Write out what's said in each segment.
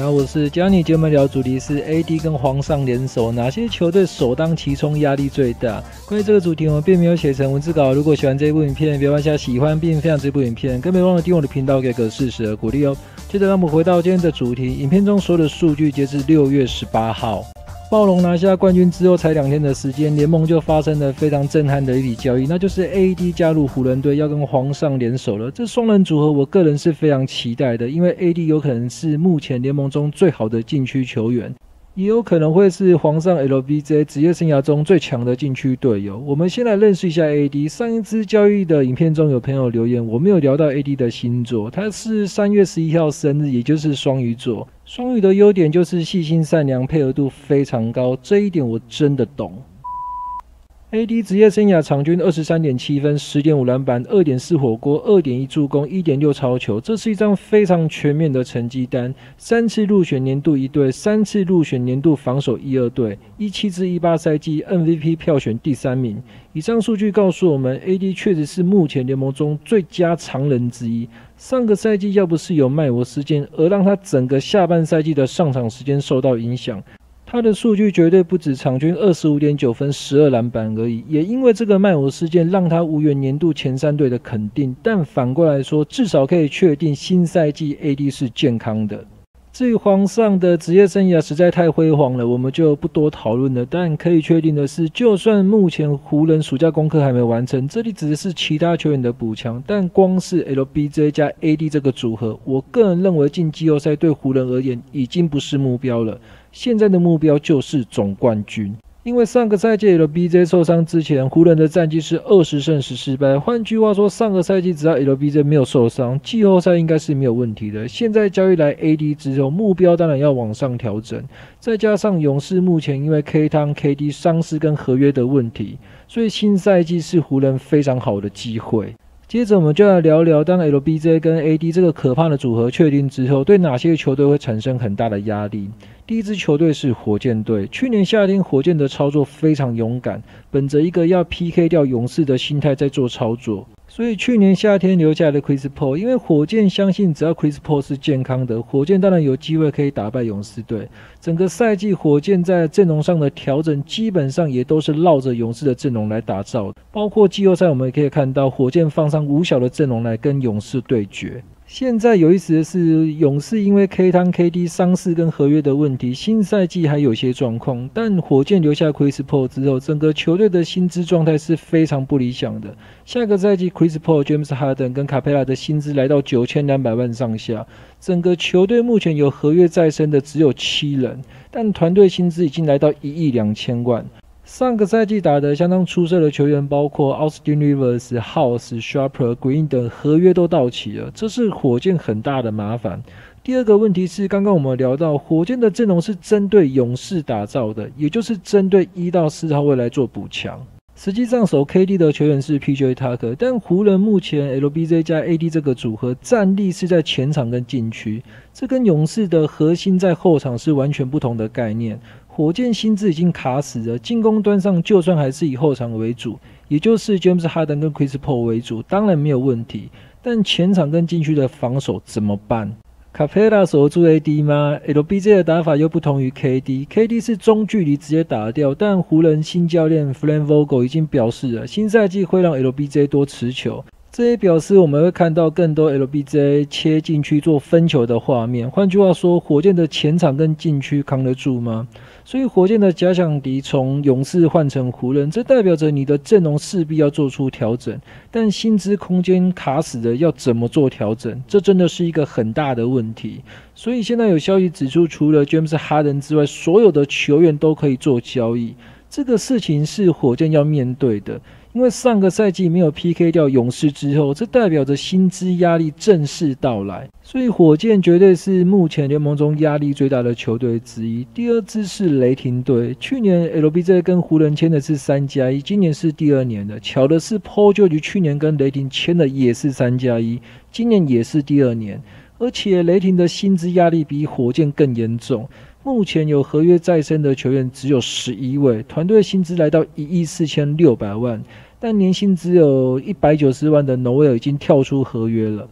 好，我是 Johnny。节目聊主题是 AD 跟皇上联手，哪些球队首当其冲压力最大？关于这个主题，我们并没有写成文字稿。如果喜欢这部影片，别忘下喜欢并分享这部影片，更别忘了订阅我的频道，给个适时的鼓励哦。接着，让我们回到今天的主题，影片中所有的数据截至六月十八号。暴龙拿下冠军之后，才两天的时间，联盟就发生了非常震撼的一笔交易，那就是 AD 加入湖人队，要跟皇上联手了。这双人组合，我个人是非常期待的，因为 AD 有可能是目前联盟中最好的禁区球员。也有可能会是皇上 LBJ 职业生涯中最强的禁区队友。我们先来认识一下 AD。上一支交易的影片中有朋友留言，我没有聊到 AD 的星座，他是三月十一号生日，也就是双鱼座。双鱼的优点就是细心善良，配合度非常高，这一点我真的懂。AD 职业生涯场均二十三点七分、十点五篮板、二点四火锅、二点一助攻、一点六超球，这是一张非常全面的成绩单。三次入选年度一队，三次入选年度防守一二队，一七至一八赛季 MVP 票选第三名。以上数据告诉我们，AD 确实是目前联盟中最佳常人之一。上个赛季要不是有麦沃事件，而让他整个下半赛季的上场时间受到影响。他的数据绝对不止场均二十五点九分、十二篮板而已，也因为这个卖偶事件让他无缘年度前三队的肯定。但反过来说，至少可以确定新赛季 AD 是健康的。至于皇上的职业生涯实在太辉煌了，我们就不多讨论了。但可以确定的是，就算目前湖人暑假功课还没完成，这里指的是其他球员的补强。但光是 LBJ 加 AD 这个组合，我个人认为进季后赛对湖人而言已经不是目标了。现在的目标就是总冠军，因为上个赛季，LBJ 受伤之前，湖人的战绩是二十胜十失败。换句话说，上个赛季只要 LBJ 没有受伤，季后赛应该是没有问题的。现在交易来 AD 之后，目标当然要往上调整。再加上勇士目前因为 K 汤 KD 伤势跟合约的问题，所以新赛季是湖人非常好的机会。接着我们就来聊聊，当 LBJ 跟 AD 这个可怕的组合确定之后，对哪些球队会产生很大的压力？第一支球队是火箭队。去年夏天，火箭的操作非常勇敢，本着一个要 PK 掉勇士的心态在做操作。所以去年夏天留下来的 Chris Paul，因为火箭相信只要 Chris Paul 是健康的，火箭当然有机会可以打败勇士队。整个赛季，火箭在阵容上的调整基本上也都是绕着勇士的阵容来打造，包括季后赛我们也可以看到，火箭放上五小的阵容来跟勇士对决。现在有意思的是，勇士因为 K 汤 KD 伤势跟合约的问题，新赛季还有些状况。但火箭留下 Chris Paul 之后，整个球队的薪资状态是非常不理想的。下个赛季，Chris Paul、James Harden 跟卡佩拉的薪资来到九千两百万上下。整个球队目前有合约在身的只有七人，但团队薪资已经来到一亿两千万。上个赛季打得相当出色的球员，包括 Austin Rivers、House、Sharper、Green 等，合约都到期了，这是火箭很大的麻烦。第二个问题是，刚刚我们聊到，火箭的阵容是针对勇士打造的，也就是针对一到四号位来做补强。实际上守 KD 的球员是 PJ Tucker，但湖人目前 LBJ 加 AD 这个组合战力是在前场跟禁区，这跟勇士的核心在后场是完全不同的概念。火箭薪资已经卡死了，进攻端上就算还是以后场为主，也就是 James Harden 跟 Chris Paul 为主，当然没有问题。但前场跟禁区的防守怎么办？卡佩拉守得住 AD 吗？LBJ 的打法又不同于 KD，KD 是中距离直接打掉，但湖人新教练 Fran Vogel 已经表示了，新赛季会让 LBJ 多持球。这也表示我们会看到更多 LBJ 切进去做分球的画面。换句话说，火箭的前场跟禁区扛得住吗？所以火箭的假想敌从勇士换成湖人，这代表着你的阵容势必要做出调整。但薪资空间卡死的，要怎么做调整？这真的是一个很大的问题。所以现在有消息指出，除了 James Harden 之外，所有的球员都可以做交易。这个事情是火箭要面对的。因为上个赛季没有 PK 掉勇士之后，这代表着薪资压力正式到来，所以火箭绝对是目前联盟中压力最大的球队之一。第二支是雷霆队，去年 LBJ 跟湖人签的是三加一，今年是第二年的。巧的是，Paul George 去年跟雷霆签的也是三加一，今年也是第二年，而且雷霆的薪资压力比火箭更严重。目前有合约在身的球员只有十一位，团队薪资来到一亿四千六百万，但年薪只有一百九十万的挪威尔已经跳出合约了。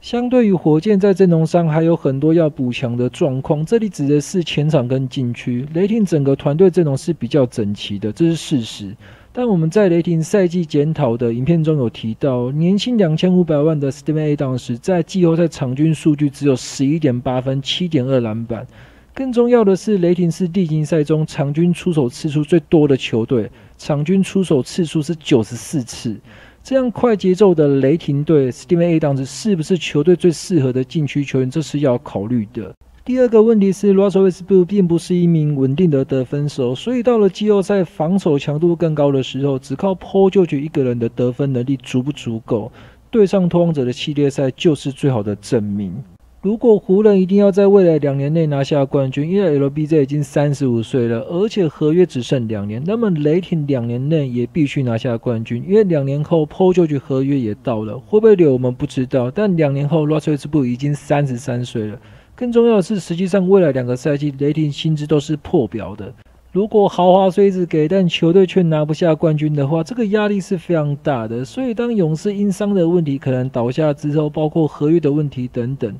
相对于火箭在阵容上还有很多要补强的状况，这里指的是前场跟禁区。雷霆整个团队阵容是比较整齐的，这是事实。但我们在雷霆赛季检讨的影片中有提到，年薪两千五百万的 Steven A 当时在季后赛场均数据只有十一点八分、七点二篮板。更重要的是，雷霆是例行赛中场均出手次数最多的球队，场均出手次数是九十四次。这样快节奏的雷霆队，Steven A 当时是不是球队最适合的禁区球员？这是要考虑的。第二个问题是，Russell Westbrook 并不是一名稳定的得分手，所以到了季后赛防守强度更高的时候，只靠 Paul George 一个人的得分能力足不足够？对上拓荒者的系列赛就是最好的证明。如果湖人一定要在未来两年内拿下冠军，因为 LBJ 已经三十五岁了，而且合约只剩两年，那么雷霆两年内也必须拿下冠军，因为两年后 Paul George 合约也到了，会不会留我们不知道，但两年后 Russell Westbrook 已经三十三岁了。更重要的是，实际上未来两个赛季雷霆薪资都是破表的。如果豪华虽子给，但球队却拿不下冠军的话，这个压力是非常大的。所以，当勇士因伤的问题可能倒下之后，包括合约的问题等等，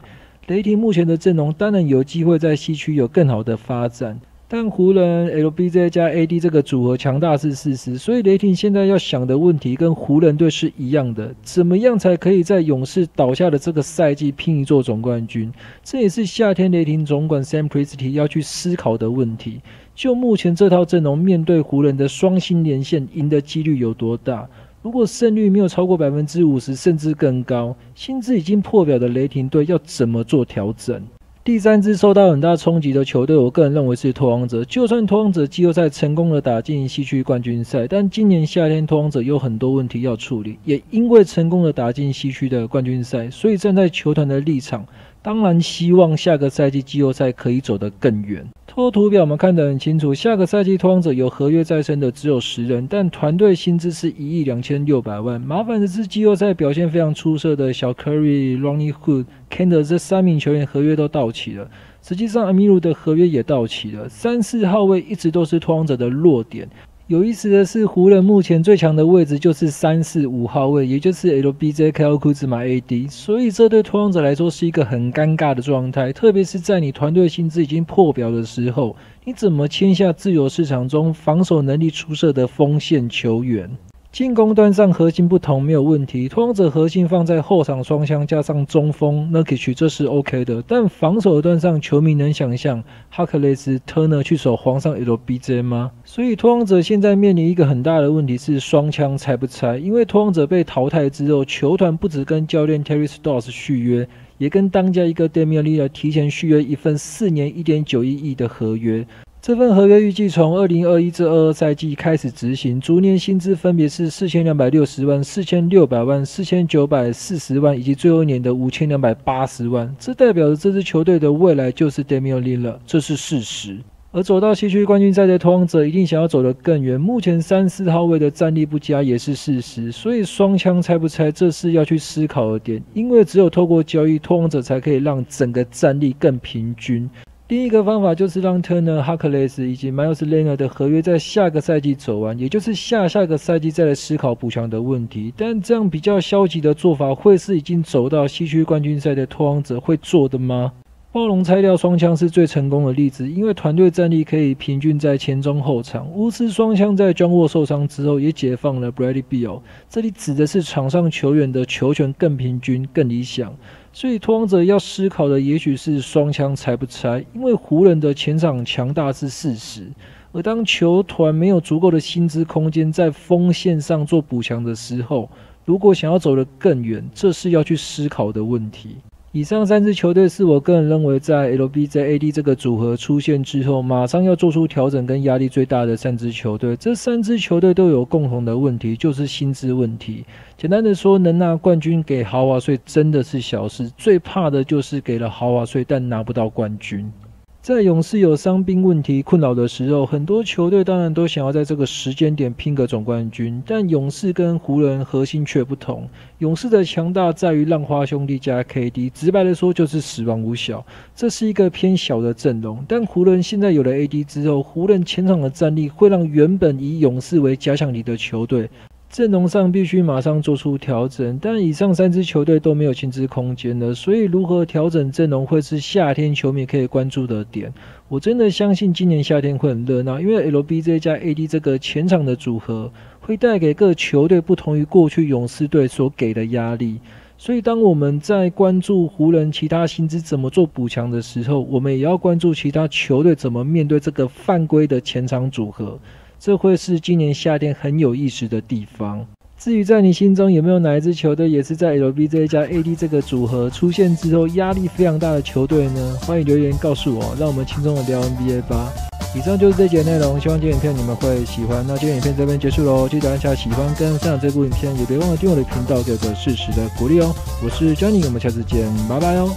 雷霆目前的阵容当然有机会在西区有更好的发展。但湖人 LBJ 加 AD 这个组合强大是事实，所以雷霆现在要想的问题跟湖人队是一样的：怎么样才可以在勇士倒下的这个赛季拼一座总冠军？这也是夏天雷霆总管 Sam Presti 要去思考的问题。就目前这套阵容，面对湖人的双星连线，赢的几率有多大？如果胜率没有超过百分之五十，甚至更高，薪资已经破表的雷霆队要怎么做调整？第三支受到很大冲击的球队，我个人认为是拓荒者。就算拓荒者季后赛成功的打进西区冠军赛，但今年夏天拓荒者有很多问题要处理。也因为成功的打进西区的冠军赛，所以站在球团的立场，当然希望下个赛季季后赛可以走得更远。托图表我们看得很清楚，下个赛季拓荒者有合约在身的只有十人，但团队薪资是一亿两千六百万。麻烦的是季后赛表现非常出色的小 Curry、Ronnie Hood、k e n d r 这三名球员合约都到期了。实际上，阿米鲁的合约也到期了。三四号位一直都是拓荒者的弱点。有意思的是，湖人目前最强的位置就是三四五号位，也就是 LBJ、k a l k u z m a、AD，所以这对拓荒者来说是一个很尴尬的状态。特别是在你团队薪资已经破表的时候，你怎么签下自由市场中防守能力出色的锋线球员？进攻端上核心不同没有问题，拓荒者核心放在后场双枪加上中锋 Nurkic，这是 OK 的。但防守端上，球迷能想象哈克雷斯、Turner 去守皇上 LBJ 吗？所以拓荒者现在面临一个很大的问题是双枪拆不拆？因为拓荒者被淘汰之后，球团不止跟教练 Terry Stotts 续约，也跟当家一个 Damian Lillard 提前续约一份四年一点九一亿的合约。这份合约预计从二零二一至二二赛季开始执行，逐年薪资分别是四千两百六十万、四千六百万、四千九百四十万，以及最后一年的五千两百八十万。这代表着这支球队的未来就是 Damian Lillard，这是事实。而走到西区冠军赛的拓荒者一定想要走得更远，目前三四号位的战力不佳也是事实。所以双枪拆不拆，这是要去思考的点，因为只有透过交易，拓荒者才可以让整个战力更平均。第一个方法就是让 Turner、h a k l e s 以及 Miles l e n a r 的合约在下个赛季走完，也就是下下个赛季再来思考补强的问题。但这样比较消极的做法，会是已经走到西区冠军赛的拓荒者会做的吗？暴龙拆掉双枪是最成功的例子，因为团队战力可以平均在前中后场。巫师双枪在 John Wall 受伤之后也解放了 Bradley Beal，这里指的是场上球员的球权更平均、更理想。所以拓荒者要思考的也许是双枪拆不拆，因为湖人的前场强大是事实，而当球团没有足够的薪资空间在锋线上做补强的时候，如果想要走得更远，这是要去思考的问题。以上三支球队是我个人认为在 LBJ AD 这个组合出现之后，马上要做出调整跟压力最大的三支球队。这三支球队都有共同的问题，就是薪资问题。简单的说，能拿冠军给豪华税真的是小事，最怕的就是给了豪华税但拿不到冠军。在勇士有伤兵问题困扰的时候，很多球队当然都想要在这个时间点拼个总冠军。但勇士跟湖人核心却不同，勇士的强大在于浪花兄弟加 KD，直白的说就是死亡五小，这是一个偏小的阵容。但湖人现在有了 AD 之后，湖人前场的战力会让原本以勇士为假想敌的球队阵容上必须马上做出调整，但以上三支球队都没有薪资空间了，所以如何调整阵容会是夏天球迷可以关注的点。我真的相信今年夏天会很热闹，因为 LBJ 加 AD 这个前场的组合会带给各球队不同于过去勇士队所给的压力。所以当我们在关注湖人其他薪资怎么做补强的时候，我们也要关注其他球队怎么面对这个犯规的前场组合。这会是今年夏天很有意思的地方。至于在你心中有没有哪一支球队也是在 LBJ 加 AD 这个组合出现之后压力非常大的球队呢？欢迎留言告诉我，让我们轻松的聊 NBA 吧。以上就是这节内容，希望这影片你们会喜欢。那今天影片这边结束喽，记得按下喜欢跟分享这部影片，也别忘了订阅我的频道，给个适时的鼓励哦。我是 Johnny，我们下次见，拜拜哦。